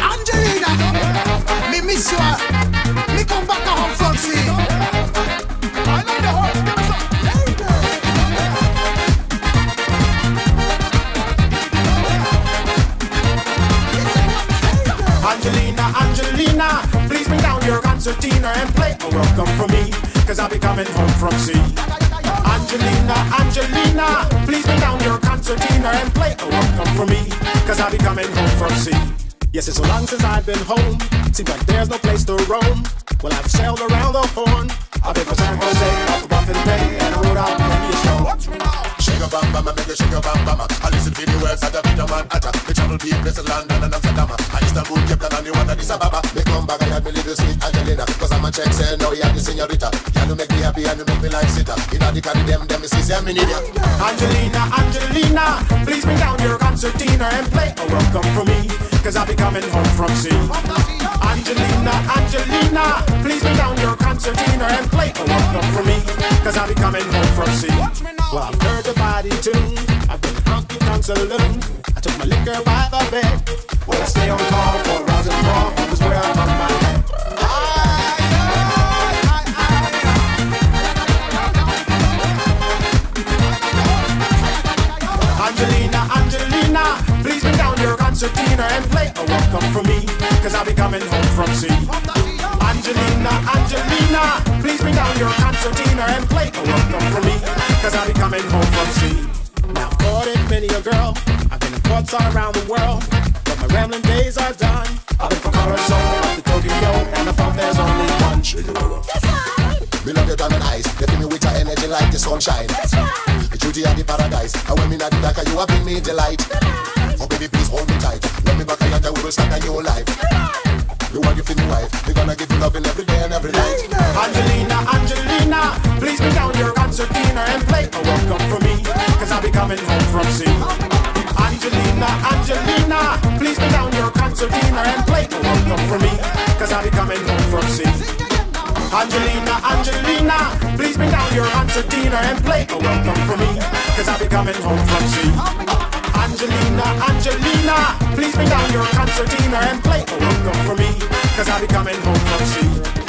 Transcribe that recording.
Angelina, me miss you. Me come back home from sea. Angelina, Angelina, please bring down your concertina and play a welcome for me, cause I'll be coming home from sea. Angelina, Angelina, please bring concertina and play a welcome for me, cause I'll be coming home from sea. Yes, it's so long since I've been home, seems like there's no place to roam. Well, I've sailed around the horn, I've been from San Jose, up to Buffalo Bay, and I rode out many a storm. Bam bam, make a shake a bam bam. I listen to the words of the video man atta. Me travel deep places, London and Amsterdam. I Istanbul, Cape Town, and the one Addis Ababa. Me come back, I had me little sweet Angelina. Cause I'm a check say you have the señorita. Can you make me happy and you make me like sitter? You know the Caribbean, them me see, say me need ya. Angelina, Angelina, please bring down your concertina and play a welcome for me, cause I'll be coming home from sea. Angelina, Angelina, please bring down your concertina and play a welcome for me, cause I'll be coming home from sea. Well, I've heard the body tune, I've been honky tonk saloon, I took my liquor by the bed. Well, I stay on call for rousing call, was where I hung my head. Angelina, Angelina, please bring down your concertina and play a welcome for me, cause I'll be coming home from sea. Angelina, Angelina, please bring down your concertina and play a welcome for me, cause I'll be coming home from sea. Now I've courted many a girl, I've been in courts all around the world, but my rambling days are done. I've been from Curacao up to Tokyo, and I found there's only one. Me love your down eyes, ice. You fill me with your energy like the sunshine. The beauty of the paradise. And when me not the dark, you have bring me delight. Oh baby, please hold me tight. Let me back and we will start a new life. You want you feel me wife. We gonna give every day and every night. Angelina, Angelina, please bring down your concertina and play a welcome for me, cause I'll be coming home from sea. Angelina, Angelina, please bring down your concertina and play a welcome for me, cause I'll be coming home from sea. Angelina, Angelina, please bring down your concertina and play a welcome for me, cause I'll be coming home from sea. Angelina, Angelina, please bring down your concertina and play a welcome for me, cause I'll be coming home from sea.